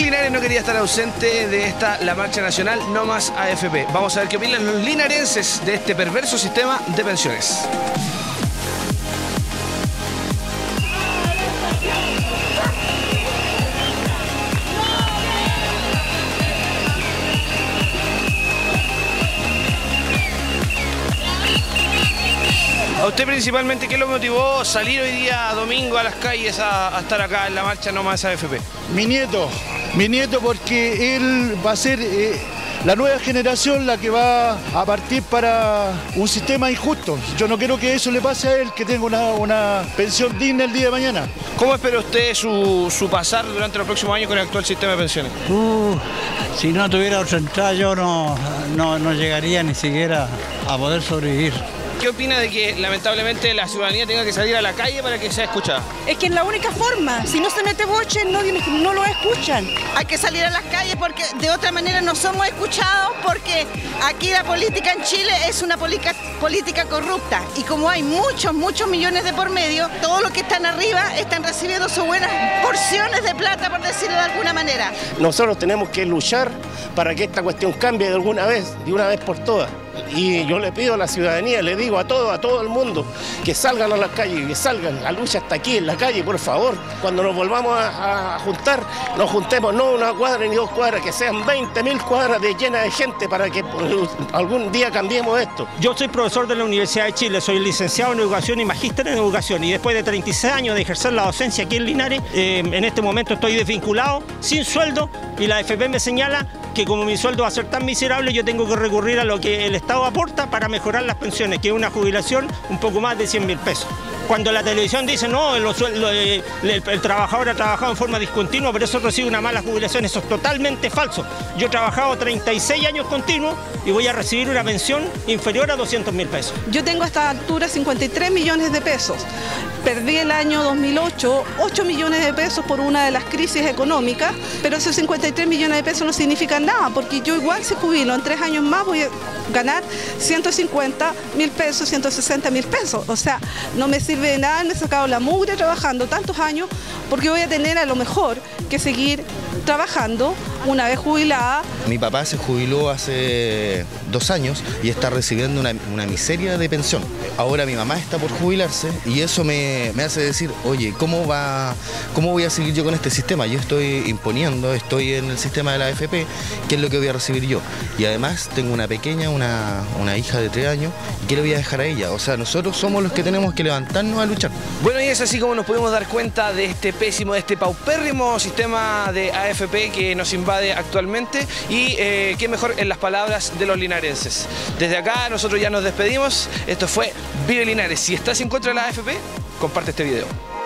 Linares no quería estar ausente de esta, la marcha nacional No Más AFP. Vamos a ver qué opinan los linarenses de este perverso sistema de pensiones. A usted principalmente, ¿qué lo motivó salir hoy día domingo a las calles a, a estar acá en la marcha No Más AFP? Mi nieto, mi nieto porque él va a ser eh, la nueva generación la que va a partir para un sistema injusto. Yo no quiero que eso le pase a él, que tenga una, una pensión digna el día de mañana. ¿Cómo espera usted su, su pasar durante los próximos años con el actual sistema de pensiones? Uh, si no tuviera otra entrada yo no, no, no llegaría ni siquiera a poder sobrevivir. ¿Qué opina de que lamentablemente la ciudadanía tenga que salir a la calle para que sea escuchada? Es que es la única forma. Si no se mete boche, no, no lo escuchan. Hay que salir a las calles porque de otra manera no somos escuchados porque aquí la política en Chile es una política, política corrupta. Y como hay muchos, muchos millones de por medio, todos los que están arriba están recibiendo sus buenas porciones de plata, por decirlo de alguna manera. Nosotros tenemos que luchar para que esta cuestión cambie de alguna vez, de una vez por todas. Y yo le pido a la ciudadanía, le digo a todo, a todo el mundo, que salgan a las calles, que salgan. La lucha está aquí en la calle, por favor. Cuando nos volvamos a, juntar, nos juntemos no una cuadra ni dos cuadras, que sean 20 mil cuadras de llena de gente para que pues, algún día cambiemos esto. Yo soy profesor de la Universidad de Chile, soy licenciado en educación y magíster en educación. Y después de 36 años de ejercer la docencia aquí en Linares, eh, en este momento estoy desvinculado, sin sueldo, y la FP me señala que como mi sueldo va a ser tan miserable, yo tengo que recurrir a lo que el Estado aporta para mejorar las pensiones, que es una jubilación un poco más de 100 mil pesos. Cuando la televisión dice, no, el, el, el, trabajador ha trabajado en forma discontinua, pero eso recibe una mala jubilación, eso es totalmente falso. Yo he trabajado 36 años continuos y voy a recibir una pensión inferior a 200 mil pesos. Yo tengo a esta altura 53 millones de pesos. Perdí el año 2008 8 millones de pesos por una de las crisis económicas, pero esos 53 millones de pesos no significan nada, porque yo igual si jubilo en tres años más voy a ganar 150 mil pesos, 160 mil pesos. O sea, no me sirve de nada, me he sacado la mugre trabajando tantos años, porque voy a tener a lo mejor que seguir trabajando una vez jubilada. Mi papá se jubiló hace dos años y está recibiendo una, una miseria de pensión. Ahora mi mamá está por jubilarse y eso me, me, hace decir, oye, ¿cómo, va, ¿cómo voy a seguir yo con este sistema? Yo estoy imponiendo, estoy en el sistema de la AFP, ¿qué es lo que voy a recibir yo? Y además tengo una pequeña, una, una hija de tres años, ¿qué le voy a dejar a ella? O sea, nosotros somos los que tenemos que levantarnos a luchar. Bueno, y es así como nos podemos dar cuenta de este pésimo, de este paupérrimo sistema de AFP que nos actualmente y eh, qué mejor en las palabras de los linarenses. Desde acá nosotros ya nos despedimos. Esto fue Vive Linares. Si estás en contra de la AFP, comparte este video.